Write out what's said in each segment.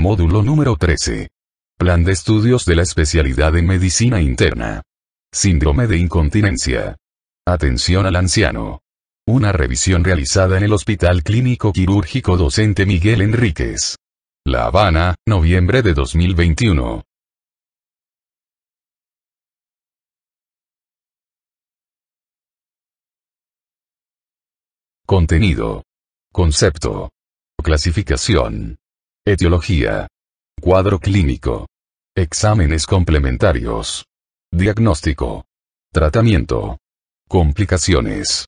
Módulo número 13. Plan de estudios de la especialidad en medicina interna. Síndrome de incontinencia. Atención al anciano. Una revisión realizada en el Hospital Clínico Quirúrgico Docente Miguel Enríquez. La Habana, noviembre de 2021. Contenido. Concepto. Clasificación. Etiología. Cuadro clínico. Exámenes complementarios. Diagnóstico. Tratamiento. Complicaciones.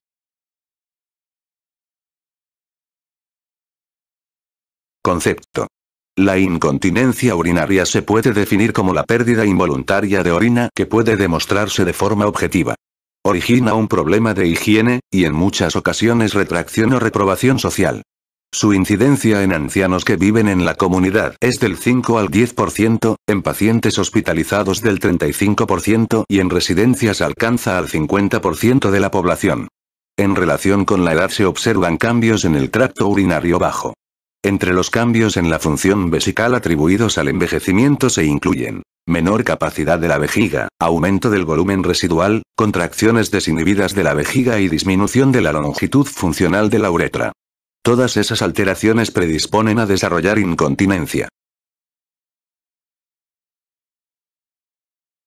Concepto. La incontinencia urinaria se puede definir como la pérdida involuntaria de orina que puede demostrarse de forma objetiva. Origina un problema de higiene, y en muchas ocasiones retracción o reprobación social. Su incidencia en ancianos que viven en la comunidad es del 5 al 10%, en pacientes hospitalizados del 35% y en residencias alcanza al 50% de la población. En relación con la edad se observan cambios en el tracto urinario bajo. Entre los cambios en la función vesical atribuidos al envejecimiento se incluyen menor capacidad de la vejiga, aumento del volumen residual, contracciones desinhibidas de la vejiga y disminución de la longitud funcional de la uretra. Todas esas alteraciones predisponen a desarrollar incontinencia.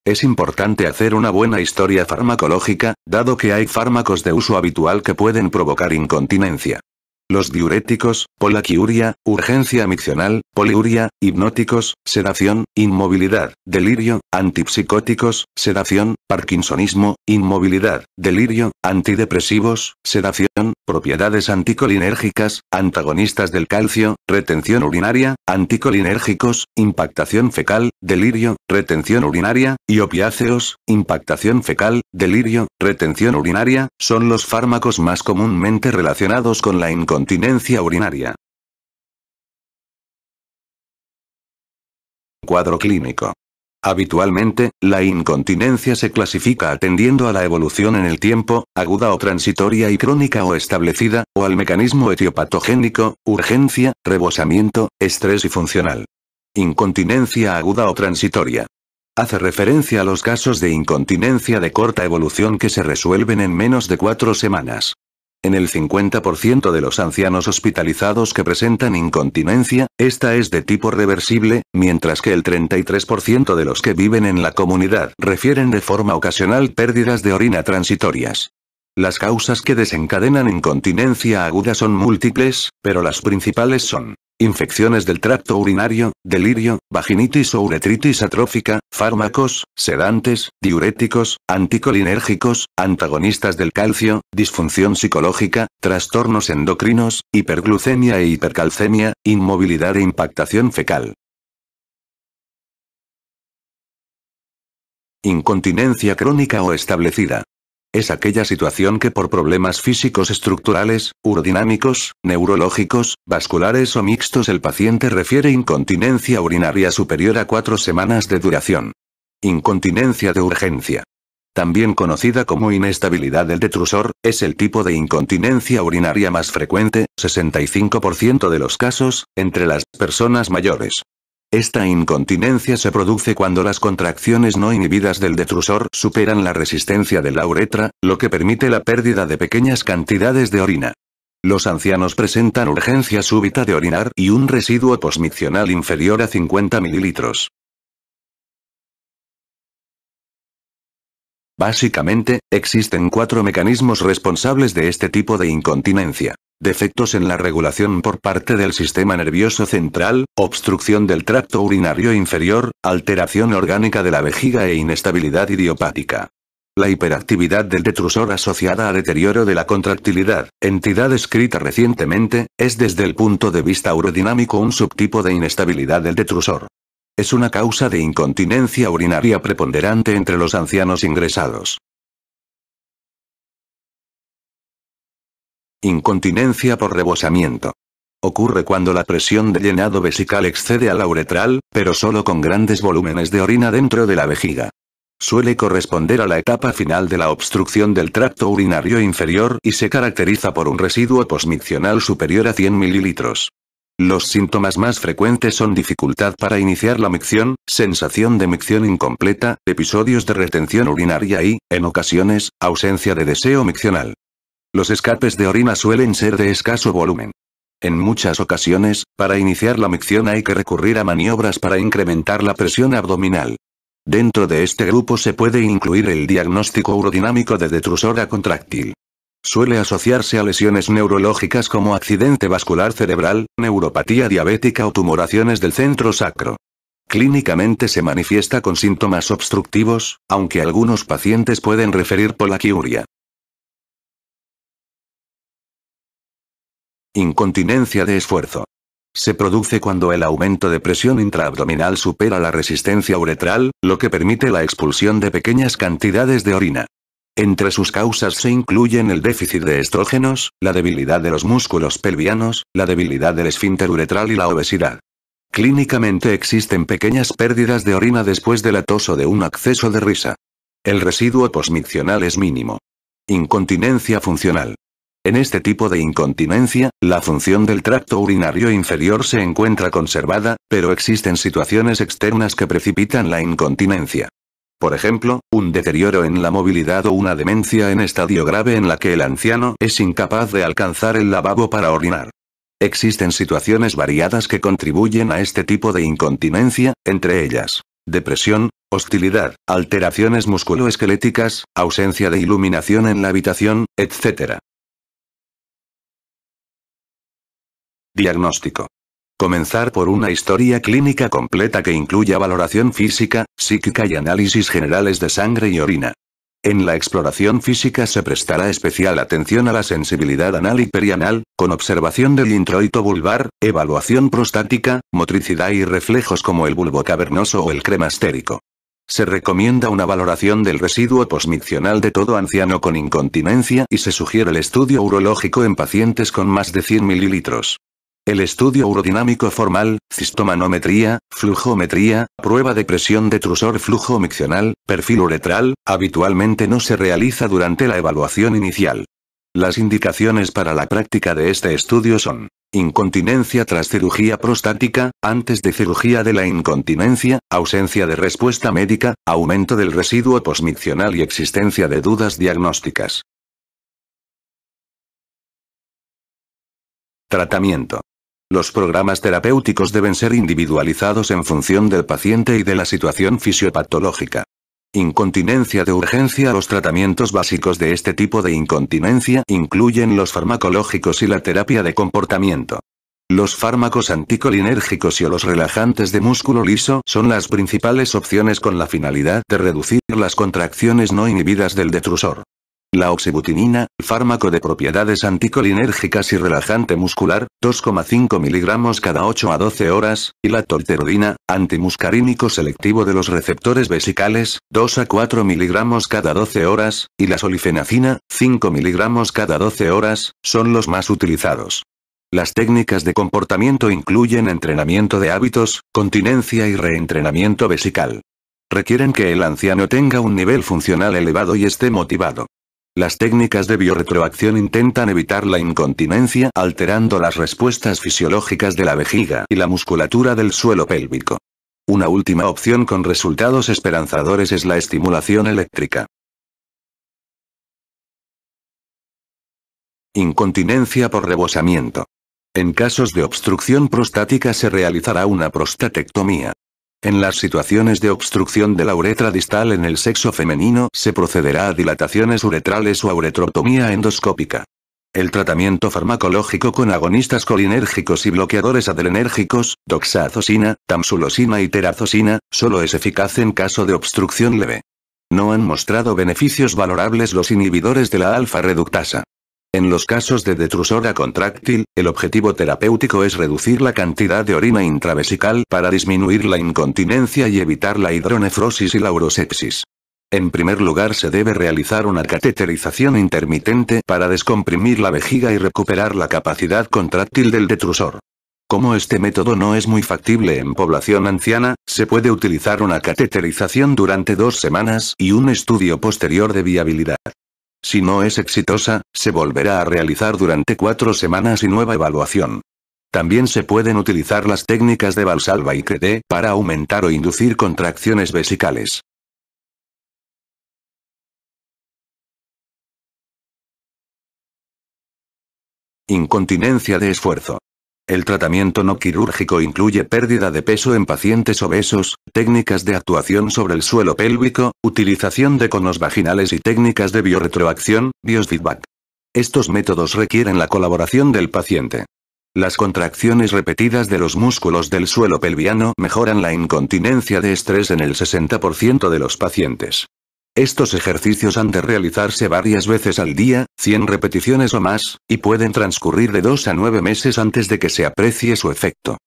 Es importante hacer una buena historia farmacológica, dado que hay fármacos de uso habitual que pueden provocar incontinencia. Los diuréticos, polaquiuria, urgencia miccional, poliuria, hipnóticos, sedación, inmovilidad, delirio, antipsicóticos, sedación, parkinsonismo, inmovilidad, delirio, antidepresivos, sedación, propiedades anticolinérgicas, antagonistas del calcio, retención urinaria, anticolinérgicos, impactación fecal, delirio, retención urinaria, y opiáceos, impactación fecal, delirio, retención urinaria, son los fármacos más comúnmente relacionados con la incontinencia Incontinencia urinaria. Cuadro clínico. Habitualmente, la incontinencia se clasifica atendiendo a la evolución en el tiempo, aguda o transitoria y crónica o establecida, o al mecanismo etiopatogénico, urgencia, rebosamiento, estrés y funcional. Incontinencia aguda o transitoria. Hace referencia a los casos de incontinencia de corta evolución que se resuelven en menos de cuatro semanas. En el 50% de los ancianos hospitalizados que presentan incontinencia, esta es de tipo reversible, mientras que el 33% de los que viven en la comunidad refieren de forma ocasional pérdidas de orina transitorias. Las causas que desencadenan incontinencia aguda son múltiples, pero las principales son Infecciones del tracto urinario, delirio, vaginitis o uretritis atrófica, fármacos, sedantes, diuréticos, anticolinérgicos, antagonistas del calcio, disfunción psicológica, trastornos endocrinos, hiperglucemia e hipercalcemia, inmovilidad e impactación fecal. Incontinencia crónica o establecida. Es aquella situación que por problemas físicos estructurales, urodinámicos, neurológicos, vasculares o mixtos el paciente refiere incontinencia urinaria superior a cuatro semanas de duración. Incontinencia de urgencia. También conocida como inestabilidad del detrusor, es el tipo de incontinencia urinaria más frecuente, 65% de los casos, entre las personas mayores. Esta incontinencia se produce cuando las contracciones no inhibidas del detrusor superan la resistencia de la uretra, lo que permite la pérdida de pequeñas cantidades de orina. Los ancianos presentan urgencia súbita de orinar y un residuo posmiccional inferior a 50 mililitros. Básicamente, existen cuatro mecanismos responsables de este tipo de incontinencia. Defectos en la regulación por parte del sistema nervioso central, obstrucción del tracto urinario inferior, alteración orgánica de la vejiga e inestabilidad idiopática. La hiperactividad del detrusor asociada a deterioro de la contractilidad, entidad escrita recientemente, es desde el punto de vista urodinámico un subtipo de inestabilidad del detrusor. Es una causa de incontinencia urinaria preponderante entre los ancianos ingresados. Incontinencia por rebosamiento. Ocurre cuando la presión de llenado vesical excede a la uretral, pero solo con grandes volúmenes de orina dentro de la vejiga. Suele corresponder a la etapa final de la obstrucción del tracto urinario inferior y se caracteriza por un residuo posmiccional superior a 100 mililitros. Los síntomas más frecuentes son dificultad para iniciar la micción, sensación de micción incompleta, episodios de retención urinaria y, en ocasiones, ausencia de deseo miccional. Los escapes de orina suelen ser de escaso volumen. En muchas ocasiones, para iniciar la micción hay que recurrir a maniobras para incrementar la presión abdominal. Dentro de este grupo se puede incluir el diagnóstico urodinámico de detrusora contráctil. Suele asociarse a lesiones neurológicas como accidente vascular cerebral, neuropatía diabética o tumoraciones del centro sacro. Clínicamente se manifiesta con síntomas obstructivos, aunque algunos pacientes pueden referir polaquiuria. Incontinencia de esfuerzo. Se produce cuando el aumento de presión intraabdominal supera la resistencia uretral, lo que permite la expulsión de pequeñas cantidades de orina. Entre sus causas se incluyen el déficit de estrógenos, la debilidad de los músculos pelvianos, la debilidad del esfínter uretral y la obesidad. Clínicamente existen pequeñas pérdidas de orina después del atoso de un acceso de risa. El residuo posmiccional es mínimo. Incontinencia funcional. En este tipo de incontinencia, la función del tracto urinario inferior se encuentra conservada, pero existen situaciones externas que precipitan la incontinencia. Por ejemplo, un deterioro en la movilidad o una demencia en estadio grave en la que el anciano es incapaz de alcanzar el lavabo para orinar. Existen situaciones variadas que contribuyen a este tipo de incontinencia, entre ellas, depresión, hostilidad, alteraciones musculoesqueléticas, ausencia de iluminación en la habitación, etc. Diagnóstico. Comenzar por una historia clínica completa que incluya valoración física, psíquica y análisis generales de sangre y orina. En la exploración física se prestará especial atención a la sensibilidad anal y perianal, con observación del introito vulvar, evaluación prostática, motricidad y reflejos como el bulbo cavernoso o el cremastérico. Se recomienda una valoración del residuo posmiccional de todo anciano con incontinencia y se sugiere el estudio urológico en pacientes con más de 100 mililitros. El estudio urodinámico formal, cistomanometría, flujometría, prueba de presión de trusor flujo miccional, perfil uretral, habitualmente no se realiza durante la evaluación inicial. Las indicaciones para la práctica de este estudio son incontinencia tras cirugía prostática, antes de cirugía de la incontinencia, ausencia de respuesta médica, aumento del residuo posmiccional y existencia de dudas diagnósticas. Tratamiento. Los programas terapéuticos deben ser individualizados en función del paciente y de la situación fisiopatológica. Incontinencia de urgencia Los tratamientos básicos de este tipo de incontinencia incluyen los farmacológicos y la terapia de comportamiento. Los fármacos anticolinérgicos y los relajantes de músculo liso son las principales opciones con la finalidad de reducir las contracciones no inhibidas del detrusor. La oxibutinina, fármaco de propiedades anticolinérgicas y relajante muscular, 2,5 miligramos cada 8 a 12 horas, y la torterodina, antimuscarínico selectivo de los receptores vesicales, 2 a 4 miligramos cada 12 horas, y la solifenacina, 5 miligramos cada 12 horas, son los más utilizados. Las técnicas de comportamiento incluyen entrenamiento de hábitos, continencia y reentrenamiento vesical. Requieren que el anciano tenga un nivel funcional elevado y esté motivado. Las técnicas de biorretroacción intentan evitar la incontinencia alterando las respuestas fisiológicas de la vejiga y la musculatura del suelo pélvico. Una última opción con resultados esperanzadores es la estimulación eléctrica. Incontinencia por rebosamiento. En casos de obstrucción prostática se realizará una prostatectomía. En las situaciones de obstrucción de la uretra distal en el sexo femenino se procederá a dilataciones uretrales o a uretrotomía endoscópica. El tratamiento farmacológico con agonistas colinérgicos y bloqueadores adrenérgicos, doxazosina, tamsulosina y terazosina, solo es eficaz en caso de obstrucción leve. No han mostrado beneficios valorables los inhibidores de la alfa-reductasa. En los casos de detrusora contráctil, el objetivo terapéutico es reducir la cantidad de orina intravesical para disminuir la incontinencia y evitar la hidronefrosis y la urosepsis. En primer lugar se debe realizar una cateterización intermitente para descomprimir la vejiga y recuperar la capacidad contráctil del detrusor. Como este método no es muy factible en población anciana, se puede utilizar una cateterización durante dos semanas y un estudio posterior de viabilidad. Si no es exitosa, se volverá a realizar durante cuatro semanas y nueva evaluación. También se pueden utilizar las técnicas de Valsalva y Credé para aumentar o inducir contracciones vesicales. Incontinencia de esfuerzo. El tratamiento no quirúrgico incluye pérdida de peso en pacientes obesos, técnicas de actuación sobre el suelo pélvico, utilización de conos vaginales y técnicas de biorretroacción, biosfeedback. Estos métodos requieren la colaboración del paciente. Las contracciones repetidas de los músculos del suelo pelviano mejoran la incontinencia de estrés en el 60% de los pacientes. Estos ejercicios han de realizarse varias veces al día, 100 repeticiones o más, y pueden transcurrir de 2 a 9 meses antes de que se aprecie su efecto.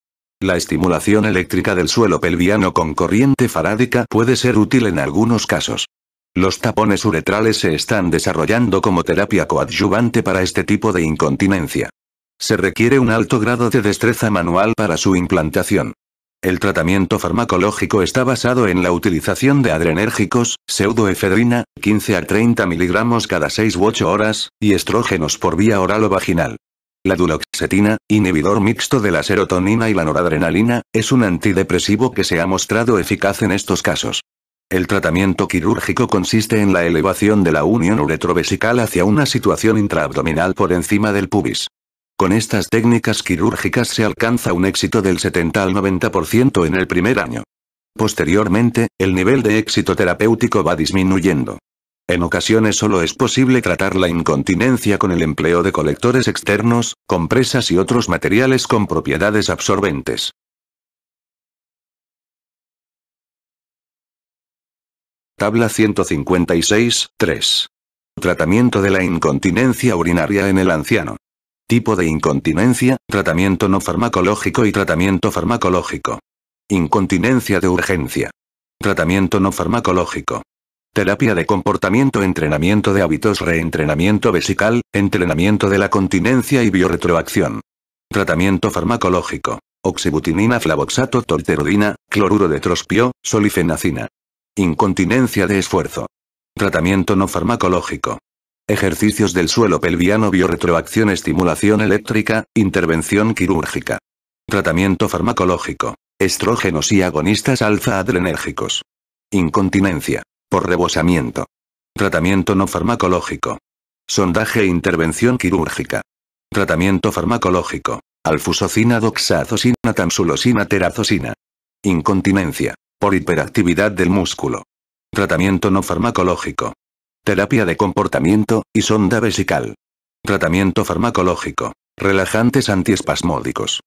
La estimulación eléctrica del suelo pelviano con corriente farádica puede ser útil en algunos casos. Los tapones uretrales se están desarrollando como terapia coadyuvante para este tipo de incontinencia. Se requiere un alto grado de destreza manual para su implantación. El tratamiento farmacológico está basado en la utilización de adrenérgicos, pseudoefedrina, 15 a 30 miligramos cada 6 u 8 horas, y estrógenos por vía oral o vaginal. La duloxetina, inhibidor mixto de la serotonina y la noradrenalina, es un antidepresivo que se ha mostrado eficaz en estos casos. El tratamiento quirúrgico consiste en la elevación de la unión uretrovesical hacia una situación intraabdominal por encima del pubis. Con estas técnicas quirúrgicas se alcanza un éxito del 70 al 90% en el primer año. Posteriormente, el nivel de éxito terapéutico va disminuyendo. En ocasiones solo es posible tratar la incontinencia con el empleo de colectores externos, compresas y otros materiales con propiedades absorbentes. Tabla 156, 3. Tratamiento de la incontinencia urinaria en el anciano. Tipo de incontinencia, tratamiento no farmacológico y tratamiento farmacológico. Incontinencia de urgencia. Tratamiento no farmacológico. Terapia de comportamiento, entrenamiento de hábitos, reentrenamiento vesical, entrenamiento de la continencia y biorretroacción. Tratamiento farmacológico. Oxibutinina, flavoxato, tolterodina, cloruro de trospio, solifenacina. Incontinencia de esfuerzo. Tratamiento no farmacológico. Ejercicios del suelo pelviano biorretroacción estimulación eléctrica, intervención quirúrgica. Tratamiento farmacológico. Estrógenos y agonistas alfa-adrenérgicos. Incontinencia. Por rebosamiento. Tratamiento no farmacológico. Sondaje e intervención quirúrgica. Tratamiento farmacológico. Alfusocina doxazosina tamsulosina terazosina. Incontinencia. Por hiperactividad del músculo. Tratamiento no farmacológico. Terapia de comportamiento, y sonda vesical. Tratamiento farmacológico. Relajantes antiespasmódicos.